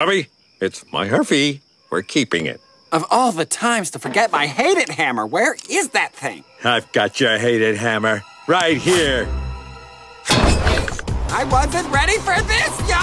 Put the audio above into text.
Bobby, it's my RV. We're keeping it. Of all the times to forget my hated hammer, where is that thing? I've got your hated hammer right here. I wasn't ready for this, yo!